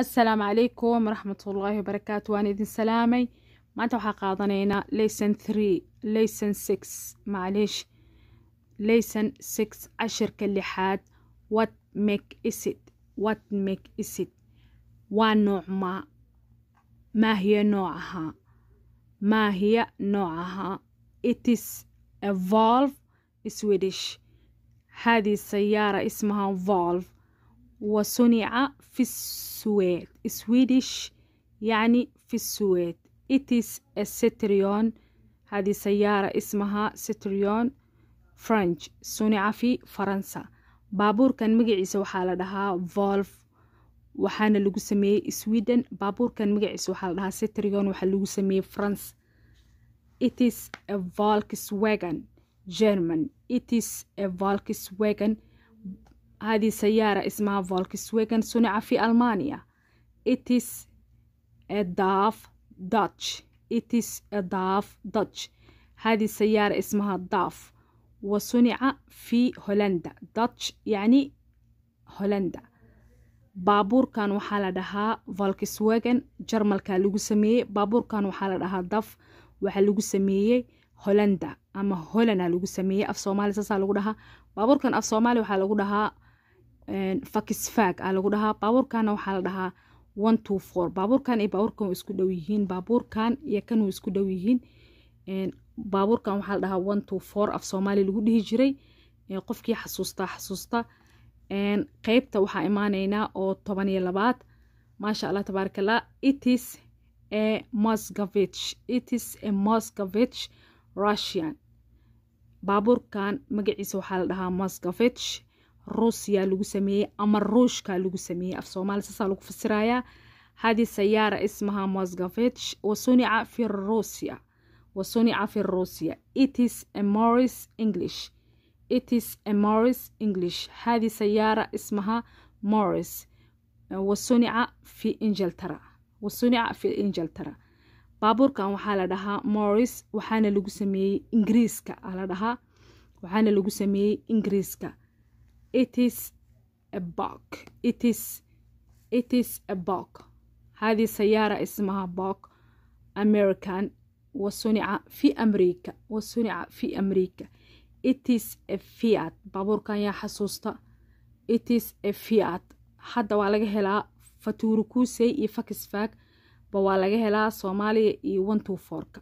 assalaamu calaykum waraxmat ullaahi wabarakaatu waan idin salaamay. Maanta waxaa qaadanaynaa lesson three lesson six macliish lesson six cashirka lixaad. What make isid what make isid waa nooc maa maahiya noocahaa maahiya noocahaa it is evolve swedish. Haadii sayaara ismaha volve وصنع في السويد سويدش يعني في السويد it is a citroen هذه سيارة اسمها citroen فرنش صنع في فرنسا بابور كان مقعيس وحالة دها فولف وحانا لغو سميه سويدن بابور كان مقعيس وحالة دها citroen وحا لغو سميه فرنس it is a Volkswagen German it is a Volkswagen هذه سيارة اسمها Volkswagen صنع في ألمانيا it is a DAF Dutch it is a DAF Dutch هذه السيارة اسمها DAF وصنع في هولندا Dutch يعني هولندا baabuur kan waxaa la dhahaa volkswagen jarmalka lagu sameeyey baabuur kan waxaa la dhahaa daf waxaa lagu sameeyey holanda ama holana lagu sameeyey af soomaali saasaa lagu dhahaa baabuurkan af soomaali waxaa lagu dhahaa fakisfag aa lagu dhahaa baabuurkanna waxaa la dhahaa one two four. Baabuurkan iyo baabuurkan way isku dhow yihiin. Baabuurkan iyo kan way isku dhow yihiin. Baabuurkan waxaa la dhahaa one two four af soomaali lagu dhihi jiray. Qofkii xasuustaa xasuusta. Qeybta waxaa imaaneynaa oo toban iyo labaad. Maasha allah tabaarak allah it is a moscovich it is a moscovich russian. Baabuurkan magaciisa waxaa la dhahaa moscovich ruusiya lagu sameeyey ama ruushka lagu sameeyey af soomaali saasaa lagu fasirayaa hadi sayaara ismaha mosgavich wasunica fi ruusiya wasunica fi ruusiya itis amoris english itis amoris english. Hadi sayaara ismaha moris wasunica fi injaltara wasunica fi injaltara baabuurkan waxaa la dhahaa moris waxaana lagu sameeyey ingiriiska la dhahaa. Waxaana lagu sameeyey ingiriiska it is a bok it is it is a bok هذه سيارة اسمها بوك american وصنع في أمريكا وصنع في أمريكا it is a fiat baabuurkan yaa xasuusta it is a fiat hadda waa laga helaa fatuuru kuusey iyo fakisfag ba waa laga helaa soomaaliya iyo one two fourka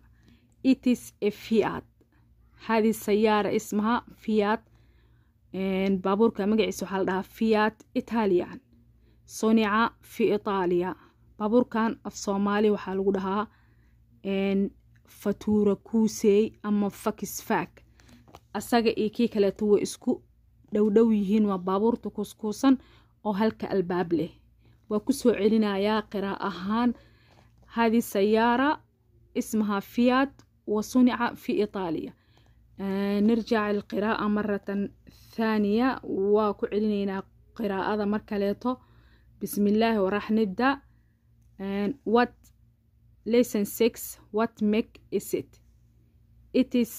it is a fiat hadi sayaara ismaha fiat baabuurka magaciisa waxaa la dhahaa fiat italian sonica fi itaaliya baabuurkan af soomaali waxaa lagu dhahaa fatuura kuusey ama fakisfag asaga iyo kii kaleeto way isku dhowdhow yihiin waa baabuurta kuuskuusan oo halka albaab leh. Waa ku soo celinayaa qiraa ahaan hadi sayaara ismaha fiat wa sunica fi itaaliya nirjac ilqiraa'a maratan thaaniya waa ku celinaynaa qiraa'ada mar kaleeto bismi illaahi warax nibda what lesson six what make is it it is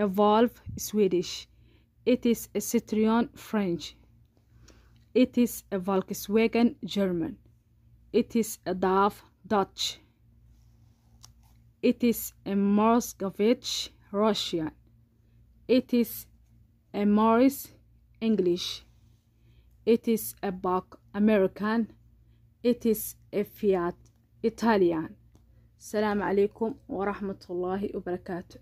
a Volvo Swedish. It is a Citroen French. It is a Volkswagen German. It is a DAF Dutch. It is a Moscovich Russian. It is a Morris English. It is a Bach American. It is a Fiat Italian. السلام عليكم ورحمة الله وبركاته